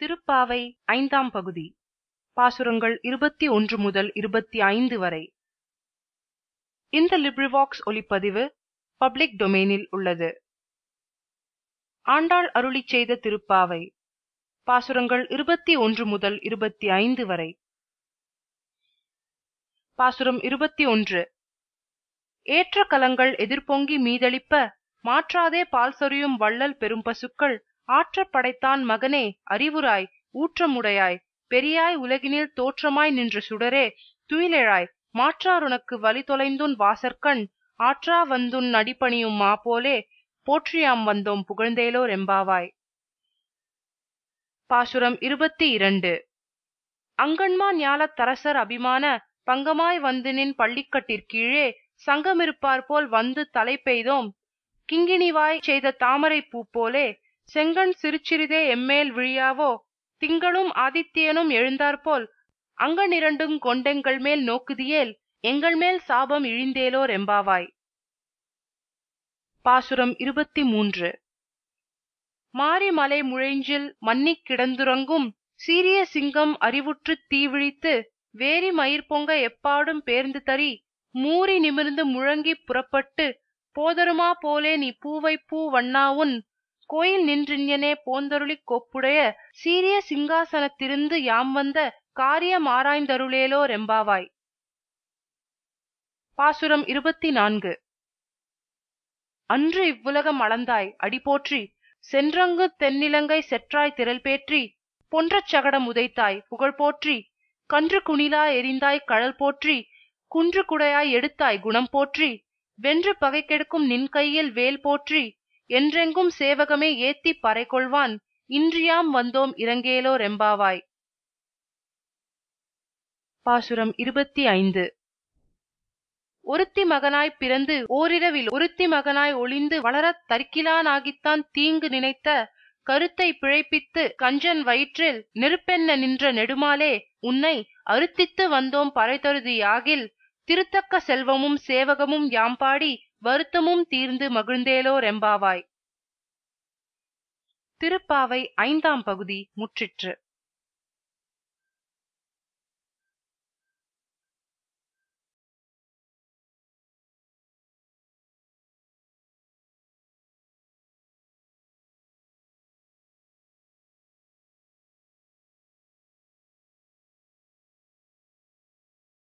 திருப்பாவை ஐந்தாம் பகுதி பாசுரங்கள் இருபத்தி ஒன்று முதல் இருபத்தி ஐந்து வரை. இந்த லிப்ரிவாக்ஸ் ஒலிப்பதிவு பப்ளிக் டொமைனில் உள்ளது. ஆண்டாள் அருளிச் செய்த திருப்பாவை பாசுரங்கள் இருபத்தி ஒன்று முதல் இருபத்தி ஐந்து வரை. பாசுரம் இருபத்தி ஒன்று ஏற்ற கலங்கள் எதிர்பொங்கி மீதளிப்ப மாற்றாதே பால் சொரியும் வள்ளல் பெரும் பசுக்கள் ஆற்றப் படைத்தான் மகனே அறிவுராய் ஊற்றமுடையாய். பெரியாய் உலகினில் தோற்றமாய் நின்ற சுடரே துயிலெழாய். மாற்றாருனக்கு வலி தொலைந்துன் வாசற்கண் ஆற்றா வந்துன் அடிபணியும் மாபோலே போற்றியாம் வந்தோம் புகழ்ந்தேலோ ரெம்பாவாய் பாசுரம் இருபத்தி இரண்டு அங்கண்மா ஞாலத் தரசர் அபிமான பங்கமாய் வந்து பள்ளிக்கட்டிற்கீழே சங்கமிருப்பார் போல் வந்து தலை பெய்தோம். கிங்கிணிவாய் செய்த தாமரை பூ போலே செங்கண் சிறுசிறிதே எம்மேல் விழியாவோ? திங்களும் ஆதித்யனும் எழுந்தாற்போல் அங்கனிரண்டும் கொண்டெங்கள் மேல் நோக்குதியேல் எங்கள் மேல் சாபம் இழிந்தேலோர் எம்பாவாய். பாசுரம் இருபத்தி மூன்று மாரிமலை முழைஞ்சில் மன்னிக் கிடந்துறங்கும் சீரிய சிங்கம் அறிவுற்றுத் தீவிழித்து வேரி மயிர் பொங்க எப்பாடும் பேர்ந்து தரி மூறி நிமிர்ந்து முழங்கிப் புறப்பட்டு போதருமா போலே நீ பூவை பூ வண்ணாவுன் கோயில் நின்றின்யனே போந்தருளிக் கொப்புடைய சீரிய சிங்காசனத்திருந்து யாம் வந்த காரியம் ஆராய்ந்தருளேலோ ரெம்பாவாய் பாசுரம் இருபத்தி நான்கு. அன்று இவ்வுலகம் அளந்தாய் அடிபோற்றி சென்றங்கு தென்னிலங்கை செற்றாய் திரள் பேற்றி பொன்றச் சகடம் உதைத்தாய் புகழ் போற்றி கன்று குணிலா எரிந்தாய் கழல் போற்றி குன்று குடையாய் எடுத்தாய் குணம் போற்றி வென்று பகை கெடுக்கும் நின் கையில் வேல் போற்றி என்றெங்கும் சேவகமே ஏத்திப் பறை கொள்வான் இன்றியாம் வந்தோம் இறங்கேலோர் எம்பாவாய் பாசுரம் இருபத்தி ஐந்து. ஒருத்தி மகனாய் பிறந்து ஓரிரவில் ஒருத்தி மகனாய் ஒளிந்து வளரத் தரிக்கிலானாகித்தான் தீங்கு நினைத்த கருத்தை பிழைப்பித்து கஞ்சன் வயிற்றில் நெருப்பென்ன நின்ற நெடுமாலே உன்னை அறுத்தித்து வந்தோம் பறைதருதி யாகில். திருத்தக்க செல்வமும் சேவகமும் யாம்பாடி வருத்தமும் தீர்ந்து மகிழ்ந்தேலோ ரெம்பாவாய் திருப்பாவை ஐந்தாம் பகுதி முற்றிற்று.